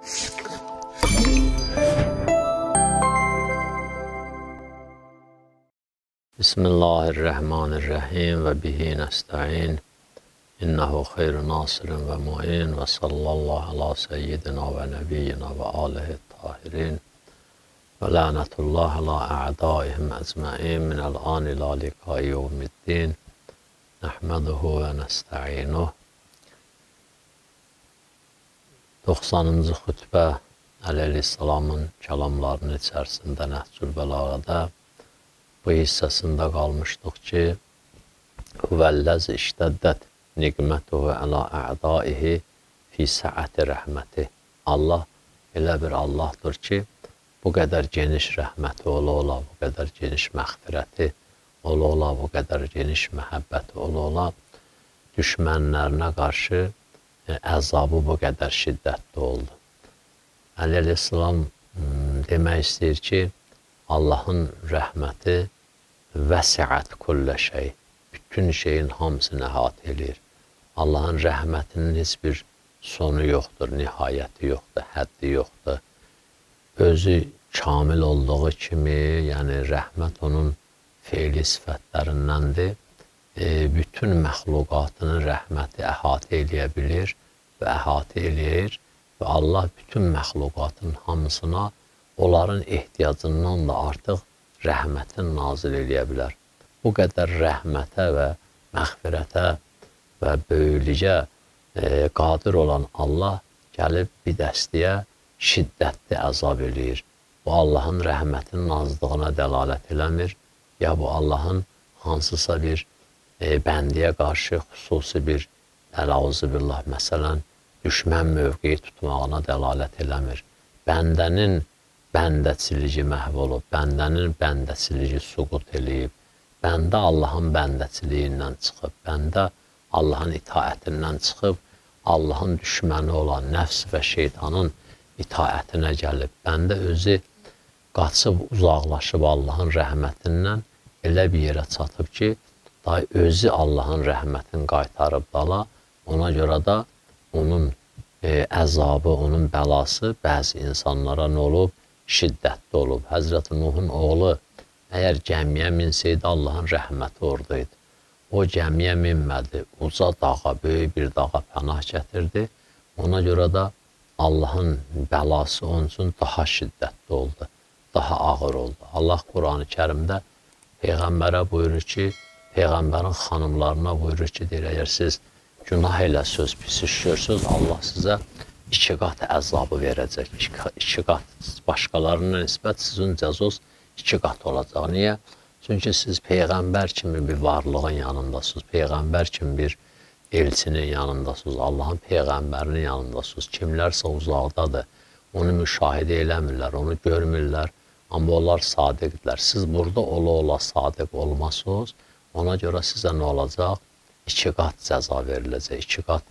Bismillahirrahmanirrahim və bihi nəstəin. İnnehu xeyru nasirin və muin və sallallahu ala seyyidina və nəbiyyina və alihi tahirin. Və lənətullah ala a'daihim əcməin minəl an ila liqai yevmiddin nəhməduhu və 90-cı xütbə Əleyhisselamın kəlamlarının içərisində Nəhcül Bəlağədə bu hissəsində qalmışdıq ki, Huvəlləz iştəddət niqmətuhu əla ədaihi fi səəti rəhməti. Allah elə bir Allahdır ki, bu qədər geniş rəhməti ola ola, bu qədər geniş məğfirəti ola ola, bu qədər geniş məhəbbəti ola ola, düşmənlərinə qarşı əzabı bu qədər şiddətli oldu. Əli Əleyhisselam demək istəyir ki, Allahın rəhməti vəsiət kullə şey, bütün şeyin hamısını əhatə eləyir. Allahın rəhmətinin heç bir sonu yoxdur, nihayəti yoxdur, həddi yoxdur. Özü kamil olduğu kimi, yəni rəhmət onun feili sifətlərindəndir. E, bütün məxluqatının rəhməti əhatə eləyə bilir və əhatə eləyir və Allah bütün məxluqatın hamısına onların ehtiyacından da artıq rəhmətin nazil eləyə bilər. Bu qədər rəhmətə və məğfirətə və böyüklüyə e, qadir olan Allah gəlib bir dəstəyə şiddətli əzab eləyir. Bu Allahın rəhmətinin nazlığına dəlalət eləmir, ya bu Allahın hansısa bir e, bəndiyə qarşı xüsusi bir əlauzı billah, məsələn, düşmən mövqeyi tutmağına dəlalət eləmir. Bəndənin bəndəçiliyi məhv olub, bəndənin bəndəçiliyi suqut eləyib, bəndə Allahın bəndəçiliyindən çıxıb, bəndə Allahın itaətindən çıxıb, Allahın düşməni olan nəfs və şeytanın itaətinə gəlib, bəndə özü qaçıb, uzaqlaşıb Allahın rəhmətindən elə bir yerə çatıb ki, day özü Allahın rəhmətini qaytarıb dala, ona görə də onun e, əzabı, onun bəlası bəzi insanlara nə olub? şiddətli olub. Həzrəti Nuhun oğlu əgər gəmiyə minsəydi, Allahın rəhməti oradaydı. O gəmiyə minmədi, uca dağa, böyük bir dağa pənah gətirdi. Ona görə də Allahın bəlası onun üçün daha şiddətli oldu, daha ağır oldu. Allah Quranı kərimdə Peyğəmbərə buyurur ki, Peyğəmbərin xanımlarına buyurur ki, deyir, əgər siz günah ilə söz pis işləyirsiniz, Allah sizə iki qat əzabı verəcək. İki, iki qat başqalarına nisbət sizin cəzos iki qat olacaq. Niyə? Çünki siz Peyğəmbər kimi bir varlığın yanındasınız. Peyğəmbər kimi bir elçinin yanındasınız. Allahın Peyğəmbərinin yanındasınız. Kimlərsə uzaqdadır. Onu müşahidə eləmirlər, onu görmürlər. Amma onlar sadiqdirlər. Siz burada ola-ola sadiq olmasınız. Ona görə sizə nə olacaq? İki qat cəza veriləcək. İki qat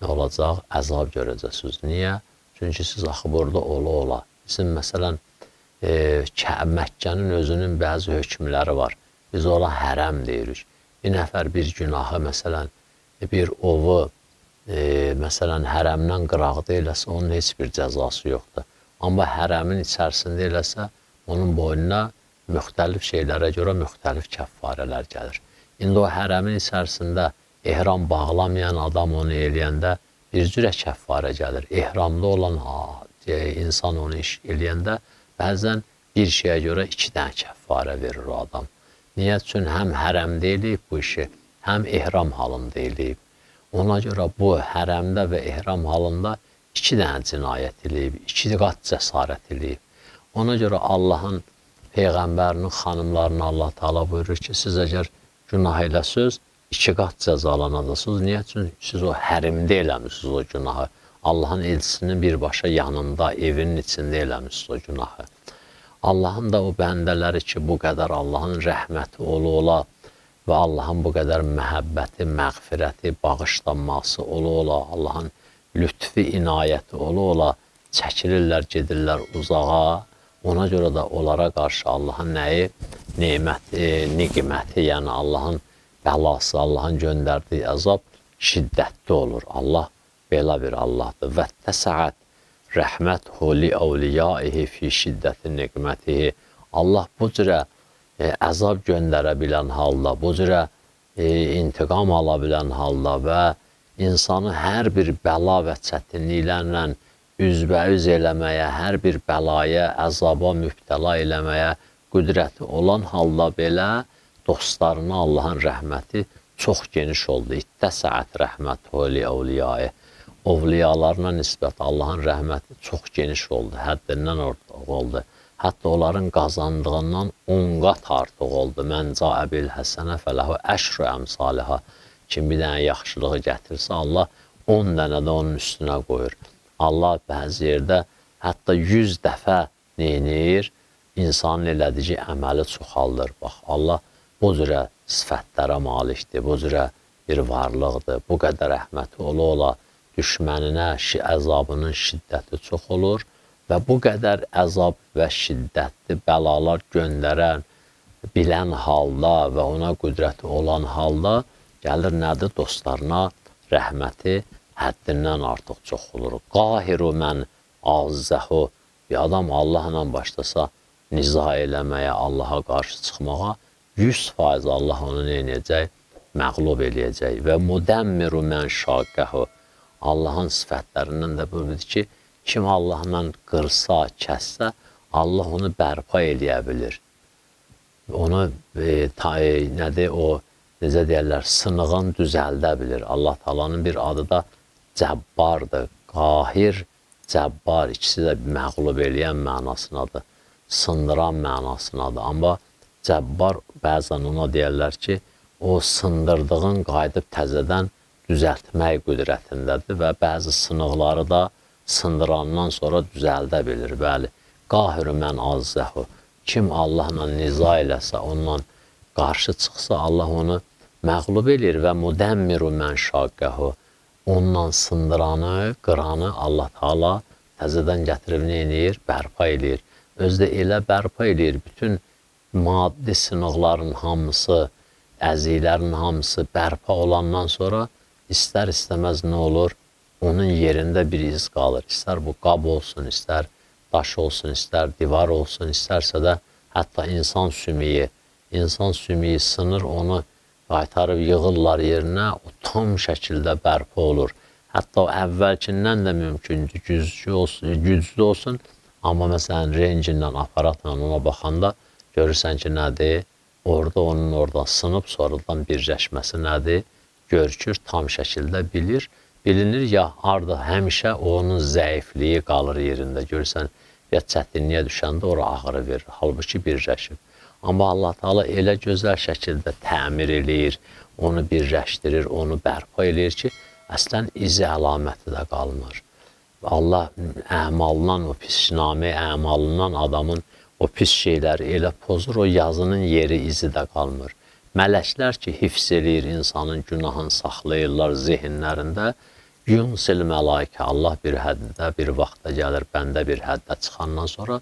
nə olacaq? Əzab görəcəksiniz. Niyə? Çünki siz axı burada ola-ola. Bizim məsələn, e, Məkkənin özünün bəzi hökmləri var. Biz ona hərəm deyirik. Bir nəfər bir günahı, məsələn, bir ovu, e, məsələn, hərəmdən qıraqda eləsə, onun heç bir cəzası yoxdur. Amma hərəmin içərisində eləsə, onun boynuna müxtəlif şeylərə görə müxtəlif kəffarələr gəlir. İndi o hərəmin içərisində ehram bağlamayan adam onu eləyəndə bir cürə kəffarə gəlir. Ehramda olan ha, insan onu iş eləyəndə bəzən bir şeyə görə iki dənə kəffarə verir o adam. Niyə üçün həm hərəmdə eləyib bu işi, həm ehram halında eləyib. Ona görə bu hərəmdə və ehram halında iki dənə cinayət eləyib, iki qat cəsarət eləyib. Ona görə Allahın Peyğəmbərinin xanımlarına Allah Taala buyurur ki, siz əgər günah eləsiniz, iki qat cəzalanacaqsınız. Niyə? Çünki siz o hərimdə eləmişsiniz o günahı. Allahın elçisinin birbaşa yanında, evinin içində eləmişsiniz o günahı. Allahın da o bəndələri ki, bu qədər Allahın rəhməti ola ola və Allahın bu qədər məhəbbəti, məğfirəti, bağışlanması ola ola, Allahın lütfi, inayəti ola ola çəkilirlər, gedirlər uzağa. Ona görə də onlara qarşı Allahın nəyi? Neməti, niqiməti, yəni Allahın bəlası, Allahın göndərdiyi əzab şiddətli olur. Allah belə bir Allahdır. Və təsəət rəhmətuhu li awliyaihi fi şiddəti niqmətihi. Allah bu cürə e, əzab göndərə bilən halda, bu cürə e, intiqam ala bilən halda və insanı hər bir bəla və çətinliklərlə üzbəüz eləməyə, hər bir bəlaya, əzaba mübtəla eləməyə qüdrəti olan halda belə dostlarına Allahın rəhməti çox geniş oldu. İttəsəət rəhmətuhu li awliyaihi ovliyalarına nisbət Allahın rəhməti çox geniş oldu, həddindən artıq oldu. Hətta onların qazandığından 10 qat artıq oldu. Mən cəə bil həsənə fələhu əşru əmsalihə. Kim bir dənə yaxşılığı gətirsə, Allah 10 dənə də onun üstünə qoyur. Allah bəzi yerdə hətta 100 dəfə neynir? İnsanın elədiyi əməli çoxaldır. Bax, Allah bu cürə sifətlərə malikdir, bu cürə bir varlıqdır. Bu qədər rəhməti ola-ola düşməninə əzabının şiddəti çox olur və bu qədər əzab və şiddətli bəlalar göndərən, bilən halda və ona qüdrəti olan halda gəlir nədir dostlarına rəhməti həddindən artıq çox olur. Qahiru mən azzəhu bir adam Allahla başlasa niza eləməyə, Allaha qarşı çıxmağa 100% Allah onu nə edəcək? Məğlub eləyəcək və mudəmmiru mən şaqəhu Allahın sifətlərindən də budur ki, kim Allahla qırsa, kəssə, Allah onu bərpa eləyə bilir. Onu e, ta, e, nədir o necə deyirlər, sınığın düzəldə bilir. Allah Taala'nın bir adı da Cəbbardır. Qahir, Cəbbar ikisi də məğlub eləyən mənasındadır. Sındıran mənasındadır. Amma Cəbbar bəzən ona deyirlər ki, o sındırdığın qayıdıb təzədən düzəltmək qüdrətindədir və bəzi sınıqları da sındırandan sonra düzəldə bilir. Bəli, qahirü mən azzəhu. Kim Allahla niza eləsə, ondan qarşı çıxsa, Allah onu məğlub edir və mudəmmiru mən şaqqəhu. Ondan sındıranı, qıranı Allah Taala təzədən gətirib nə edir? Bərpa edir. Özdə elə bərpa edir. Bütün maddi sınıqların hamısı, əziklərin hamısı bərpa olandan sonra istər istəməz nə olur? Onun yerində bir iz qalır. İstər bu qab olsun, istər daş olsun, istər divar olsun, istərsə də hətta insan sümüyü, insan sümüyü sınır, onu qaytarıb yığırlar yerinə, o tam şəkildə bərpa olur. Hətta o əvvəlkindən də mümkündür, güclü olsun, güclü olsun, amma məsələn rengindən, aparatla ona baxanda görürsən ki, nədir? Orada onun orada sınıb, sonradan birləşməsi nədir? görükür, tam şəkildə bilir. Bilinir ya harda həmişə onun zəifliyi qalır yerində. Görürsən, ya çətinliyə düşəndə ora ağrı verir. Halbuki birləşib. Amma Allah Taala elə gözəl şəkildə təmir eləyir, onu birləşdirir, onu bərpa eləyir ki, əslən izi əlaməti də qalmır. Allah əmalından, o pisnamə əmalından adamın o pis şeyləri elə pozur, o yazının yeri, izi də qalmır. Mələklər ki, hifz eləyir insanın günahını saxlayırlar zehinlərində. Yunsil məlaikə, Allah bir həddə, bir vaxtda gəlir, bəndə bir həddə çıxandan sonra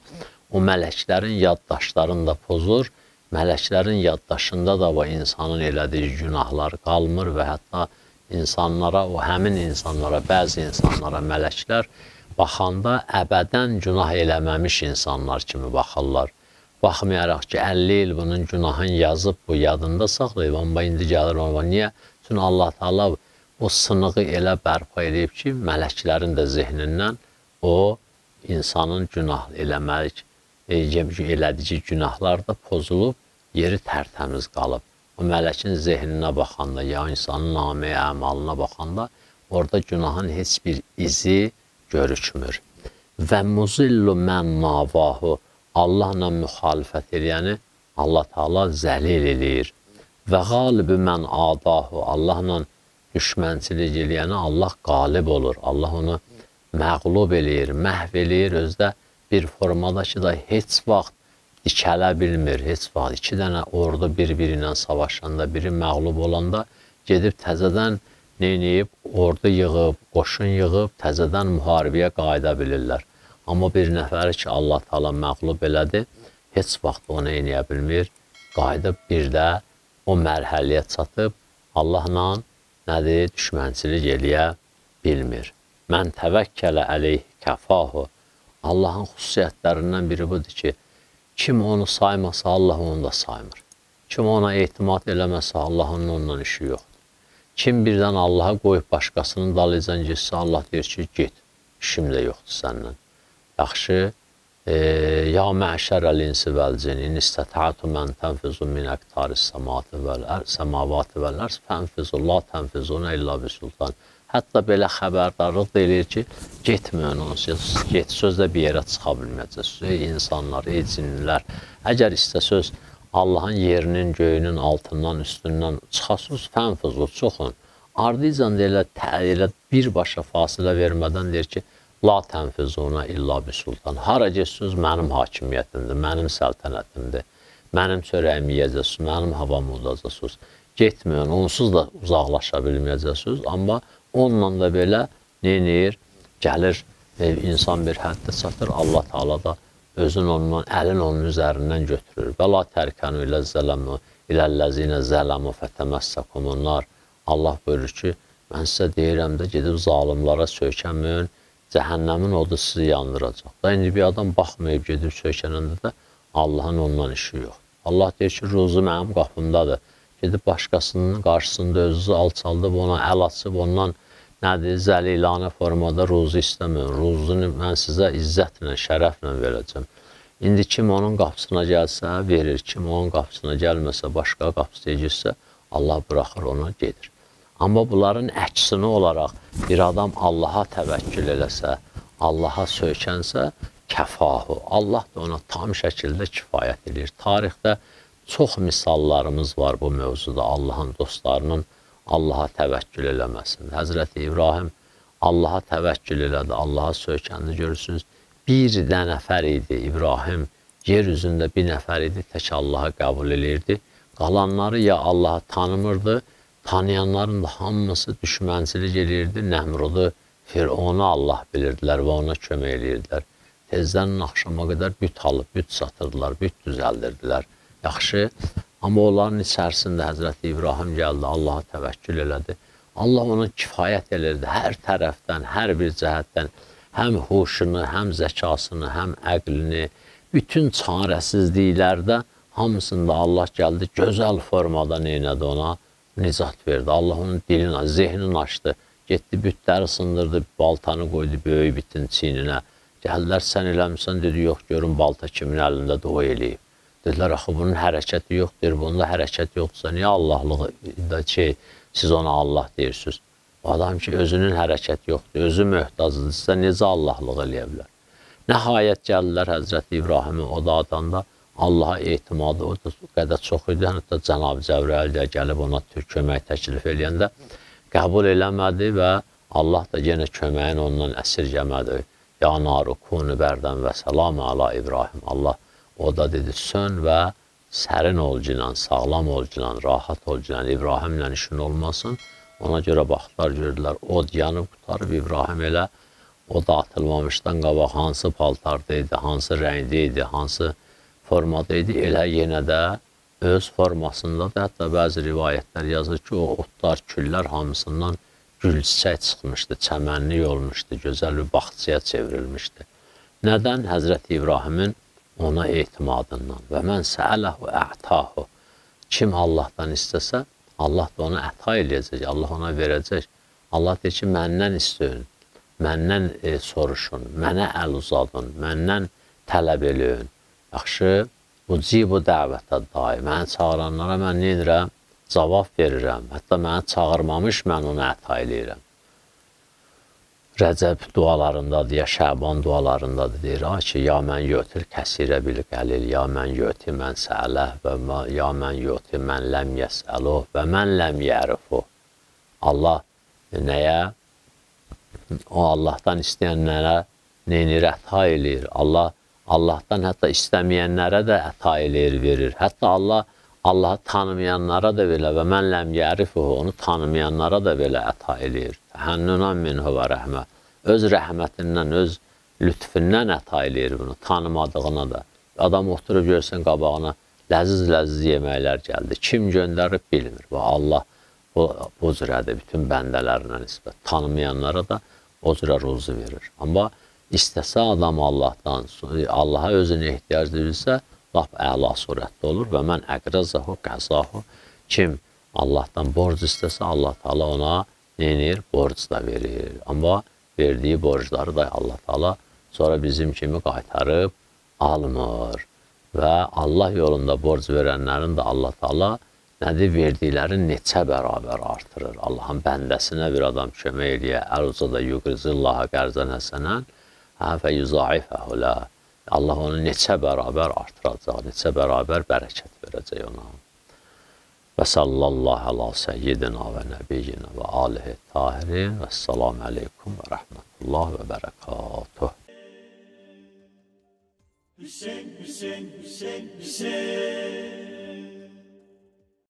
o mələklərin yaddaşlarını da pozur. Mələklərin yaddaşında da o insanın elədiyi günahlar qalmır və hətta insanlara, o həmin insanlara, bəzi insanlara mələklər baxanda əbədən günah eləməmiş insanlar kimi baxırlar. Baxmayaraq ki, 50 il bunun günahını yazıb, bu yadında saxlayıb, amma indi gəlir ona. Niyə? Çünki Allah Taala o sınığı elə bərpa edib ki, mələklərin də zehnindən o insanın günah eləmək, e, elədiyi günahlar da pozulub, yeri tərtəmiz qalıb. O mələkin zehninə baxanda, ya insanın naməyə, əmalına baxanda, orada günahın heç bir izi görükmür. Və muzillu mən navahu Allahla müxalifət eləyəni Allah Taala zəlil eləyir. Və qalibi mən adahu Allahla düşmənçilik eləyəni Allah qalib olur. Allah onu məğlub eləyir, məhv eləyir özdə bir formada ki, da heç vaxt dikələ bilmir, heç vaxt iki dənə ordu bir-biri ilə savaşanda, biri məğlub olanda gedib təzədən neyniyib, ordu yığıb, qoşun yığıb, təzədən müharibəyə qayıda bilirlər. Amma bir nəfəri ki, Allah Taala məğlub elədi, heç vaxt onu eləyə bilmir. Qayıdıb bir də o mərhələyə çatıb Allahla nədir, düşmənçilik eləyə bilmir. Mən təvəkkələ əleyh kəfahu. Allahın xüsusiyyətlərindən biri budur ki, kim onu saymasa, Allah onu da saymır. Kim ona etimad eləməsə, Allahın ondan işi yoxdur. Kim birdən Allaha qoyub başqasının dalıcan getsə, Allah deyir ki, get, işim də yoxdur səndən. Yaxşı, Ya məşərəl insi vəl cin, in istətətu mən tənfizu min əqtaris səmavati vəl ərs fənfizu la tənfizuna illə bi sultan. Hətta belə xəbərdarlıq da eləyir ki, getməyin onsuz, get sözlə bir yerə çıxa bilməyəcəksiniz. Ey insanlar, ey cinlər, əgər istəsöz Allahın yerinin, göyünün altından, üstündən çıxasınız, fənfizu, çoxun. Ardıcan da elə, elə birbaşa fasilə vermədən deyir ki, La tənfizuna illa bi sultan. Hara getsiniz mənim hakimiyyətimdir, mənim səltənətimdir. Mənim çörəyimi yeyəcəksiniz, mənim havamı udacaqsınız. Getməyin, onsuz da uzaqlaşa bilməyəcəksiniz, amma onunla da belə neyir? Gəlir, e, insan bir həddə çatır, Allah Taala da özün ondan, əlin onun üzərindən götürür. Və la tərkənu ilə zələmu, iləl-ləzinə zələmu fətəməssəkum onlar. Allah buyurur ki, mən sizə deyirəm də gedib zalimlara söykənməyin, cəhənnəmin odu sizi yandıracaq. Da indi bir adam baxmayıb gedib söykənəndə də Allahın ondan işi yox. Allah deyir ki, ruzu mənim qapımdadır. Gedib başqasının qarşısında özünüzü alçaldıb ona əl açıb ondan nədir, zəlilanə formada ruzu istəmirəm. Ruzunu mən sizə izzətlə, şərəflə verəcəm. İndi kim onun qapısına gəlsə, verir. Kim onun qapısına gəlməsə, başqa qapısına girsə, Allah buraxır ona gedir. Amma bunların əksini olaraq bir adam Allaha təvəkkül eləsə, Allaha söykənsə, kəfahu. Allah da ona tam şəkildə kifayət edir. Tarixdə çox misallarımız var bu mövzuda Allahın dostlarının Allaha təvəkkül eləməsində. Həzrəti İbrahim Allaha təvəkkül elədi, Allaha söykəndi. Görürsünüz, bir də nəfər idi İbrahim, yer üzündə bir nəfər idi, tək Allaha qəbul edirdi. Qalanları ya Allahı tanımırdı, tanıyanların da hamısı düşmənçilik eləyirdi. Nəmrudu, Fironu Allah bilirdilər və ona kömək eləyirdilər. Tezdən axşama qədər büt alıb, büt satırdılar, büt düzəldirdilər. Yaxşı, amma onların içərisində Həzrəti İbrahim gəldi, Allaha təvəkkül elədi. Allah ona kifayət elirdi hər tərəfdən, hər bir cəhətdən, həm huşunu, həm zəkasını, həm əqlini, bütün çarəsizliklərdə hamısında Allah gəldi, gözəl formada neynədi ona? Nicat verdi. Allah onun dilini, zehnini açdı. Getdi bütləri sındırdı, baltanı qoydu böyük bitin çiyninə. Gəldilər, sən eləmirsən, dedi, yox, görün balta kimin əlindədir, o eləyib. Dedilər, axı bunun hərəkəti yoxdur, bunda hərəkət yoxdursa, niyə Allahlığı da şey, siz ona Allah deyirsiniz? O adam ki, özünün hərəkəti yoxdur, özü möhtacıdırsa, necə Allahlıq eləyə bilər? Nəhayət gəldilər Həzrəti İbrahimi o da adanda, Allaha etimadı o qədər çox idi. Hətta Cənab Cəbrəil də gəlib ona kömək təklif eləyəndə qəbul eləmədi və Allah da yenə köməyin ondan əsirgəmədi. Ya naru kunu bərdən və səlam ala İbrahim. Allah o da dedi sön və sərin ol cinan, sağlam ol cinan, rahat ol cinan. İbrahimlə işin olmasın. Ona görə baxdılar, gördülər, od yanıb qutarıb İbrahim elə o da atılmamışdan qabaq hansı paltarda idi, hansı rəngdə idi, hansı formada idi, elə yenə də öz formasında da hətta bəzi rivayətlər yazır ki, o otlar, küllər hamısından gül çiçək çıxmışdı, çəmənlik olmuşdu, gözəl bir bağçaya çevrilmişdi. Nədən? Həzrəti İbrahimin ona etimadından və mən səələhu ətahu kim Allahdan istəsə, Allah da ona əta eləyəcək, Allah ona verəcək. Allah deyir ki, məndən istəyin, məndən e, soruşun, mənə əl uzadın, məndən tələb eləyin. Yaxşı, ucibu dəvətə daim. Məni çağıranlara mən nə edirəm? Cavab verirəm. Hətta məni çağırmamış mən ona əta eləyirəm. Rəcəb dualarındadır, ya Şəban dualarındadır. Deyir, ay ki, ya mən yötür kəsirə bil qəlil, ya mən yötü mən sələ və ya mən yötü mən ləm yəsəlu və mən ləm yərifu. Allah nəyə? O Allahdan istəyənlərə neynir, əta eləyir. Allah Allahdan hətta istəməyənlərə də əta eləyir, verir. Hətta Allah Allahı tanımayanlara da belə və mən ləm yərifuhu, onu tanımayanlara da belə əta eləyir. Hənnünan minhu və rəhmə. Öz rəhmətindən, öz lütfündən əta eləyir bunu, tanımadığına da. Adam oturub görsən qabağına ləziz-ləziz yeməklər gəldi. Kim göndərib bilmir. Və Allah bu, bu cürədir bütün bəndələrinə nisbət. Tanımayanlara da o cürə ruzu verir. Amma istəsə adam Allahdan, Allaha özünə ehtiyac duyursa, lap əla surətdə olur və mən əqrəzəhu qəzahu kim Allahdan borc istəsə, Allah Taala ona neyir? Borc da verir. Amma verdiyi borcları da Allah Taala sonra bizim kimi qaytarıb almır. Və Allah yolunda borc verənlərin də Allah Taala nədir verdikləri neçə bərabər artırır. Allahın bəndəsinə bir adam kömək eləyə, əruzə da yuqrizillaha qərzən həsənən, fə yuzaifəhu la. Allah onu neçə bərabər artıracaq, neçə bərabər bərəkət verəcək ona. Və sallallahu ala seyyidina və nəbiyyina və alihi tahirin və salamu aleykum və rəhmətullah və bərəkatuh. Hüseyin, Hüseyin, Hüseyin, Hüseyin.